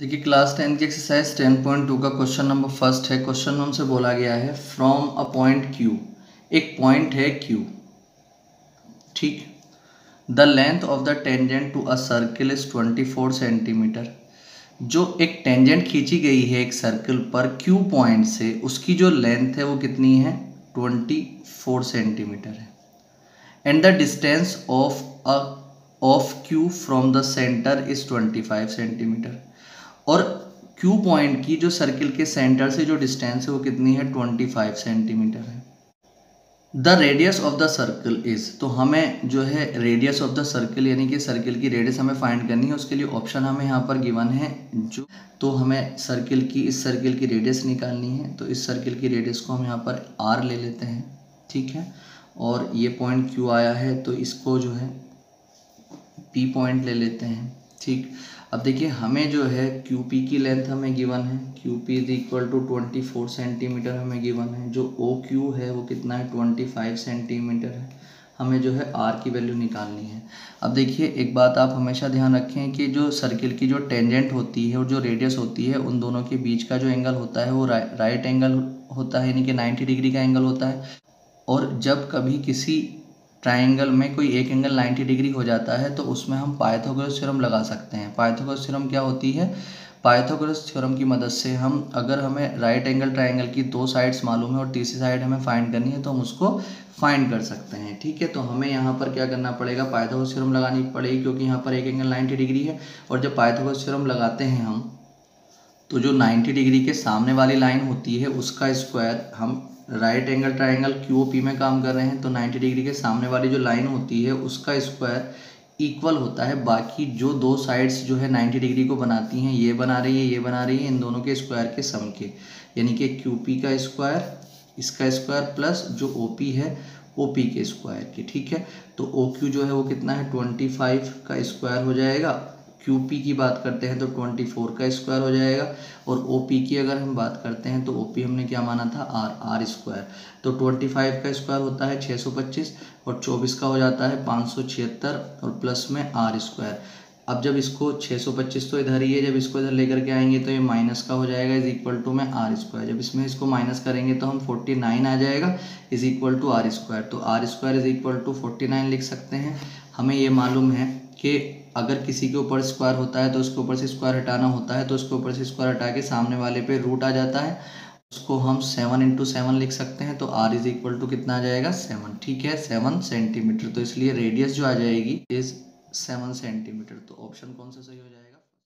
देखिए class ten की exercise ten point two का क्वेश्चन नंबर फ़र्स्ट है। क्वेश्चन हमसे बोला गया है फ्रॉम अ पॉइंट क्यू एक पॉइंट है क्यू ठीक? The length of the tangent to a circle is twenty four centimetre जो एक टेंजेंट खींची गई है एक सर्कल पर क्यू पॉइंट से, उसकी जो लेंथ है वो कितनी है? ट्वेंटी फोर सेंटीमीटर है। And the distance of a of Q from the centre is twenty five centimetre और क्यू पॉइंट की जो सर्किल के सेंटर से जो डिस्टेंस है वो कितनी है? ट्वेंटी फाइव सेंटीमीटर है। The radius of the circle is तो हमें जो है रेडियस ऑफ़ द सर्कल यानी कि सर्किल की रेडियस हमें फाइंड करनी है, उसके लिए ऑप्शन हमें यहाँ पर गिवन है जो तो हमें सर्किल की, इस सर्किल की रेडियस निकालनी है तो इस सर्किल की रेडियस को हम यहाँ पर आर ले लेते हैं, ठीक है? और ये पॉइंट क्यू आया है तो इसको जो है पी पॉइंट ले लेते हैं। ठीक। अब देखिए हमें जो है क्यू पी की लेंथ हमें गिवन है। Q P is equal to twenty four centimetre हमें गिवन है। जो ओ क्यू है वो कितना है? ट्वेंटी फाइव सेंटीमीटर है। हमें जो है आर की वैल्यू निकालनी है। अब देखिए एक बात आप हमेशा ध्यान रखें कि जो सर्किल की जो टेंजेंट होती है और जो रेडियस होती है उन दोनों के बीच का जो एंगल होता है वो रा, राइट एंगल होता है यानी कि नाइन्टी डिग्री का एंगल होता है। और जब कभी किसी ट्राइंगल में कोई एक एंगल 90 डिग्री हो जाता है तो उसमें हम पाइथागोरस थ्योरम लगा सकते हैं। पाइथागोरस थ्योरम क्या होती है? पाइथागोरस थ्योरम की मदद से हम, अगर हमें राइट एंगल ट्राइंगल की दो साइड्स मालूम है और तीसरी साइड हमें फाइंड करनी है तो हम उसको फाइंड कर सकते हैं, ठीक है? तो हमें यहाँ पर क्या करना पड़ेगा? पाइथागोरस थ्योरम लगानी पड़ेगी, क्योंकि यहाँ पर एक एंगल 90 डिग्री है, और जब पाइथागोरस थ्योरम लगाते हैं हम तो जो 90 डिग्री के सामने वाली लाइन होती है, उसका स्क्वायर हम right angle triangle Q P में काम कर रहे हैं तो 90 डिग्री के सामने वाली जो लाइन होती है, उसका स्क्वायर इक्वल होता है। बाकी जो दो साइड्स जो है 90 डिग्री को बनाती हैं, ये बना रही है, ये बना रही है, इन दोनों के स्क्वायर के सम के। यानी कि क्यू पी का स्क्वायर इसका स्क्वायर प्लस जो ओ पी है ओ पी के स्क्वायर की, ठीक है? तो ओ क्यू जो है वो कितना है? ट्वेंटी फाइव का स्क्वायर हो जाएगा। क्यू पी की बात करते हैं तो ट्वेंटी फोर का स्क्वायर हो जाएगा और ओ पी की अगर हम बात करते हैं तो ओ पी हमने क्या माना था? R R square. तो ट्वेंटी फाइव का स्क्वायर होता है छः सौ पच्चीस और चौबीस का हो जाता है पाँच सौ छिहत्तर और प्लस में आर स्क्वायर। अब जब इसको 625 तो इधर ही है, जब इसको इधर लेकर के आएँगे तो ये माइनस का हो जाएगा, इज़ इक्वल टू में आर स्क्वायर। जब इसमें इसको माइनस करेंगे तो हम 49 आ जाएगा, is equal to r square. तो r square is equal to 49 लिख सकते हैं। हमें ये मालूम है कि अगर किसी के ऊपर स्क्वायर होता है तो उसके ऊपर से स्क्वायर हटाना होता है तो उसके ऊपर से स्क्वायर हटा के सामने वाले पे रूट आ जाता है। उसको हम सेवन इंटू सेवन लिख सकते हैं तो आर इज़ इक्वल टू कितना आ जाएगा? सेवन ठीक है? सेवन सेंटीमीटर तो इसलिए रेडियस जो आ जाएगी इज़ सेवन सेंटीमीटर तो ऑप्शन कौन सा सही हो जाएगा?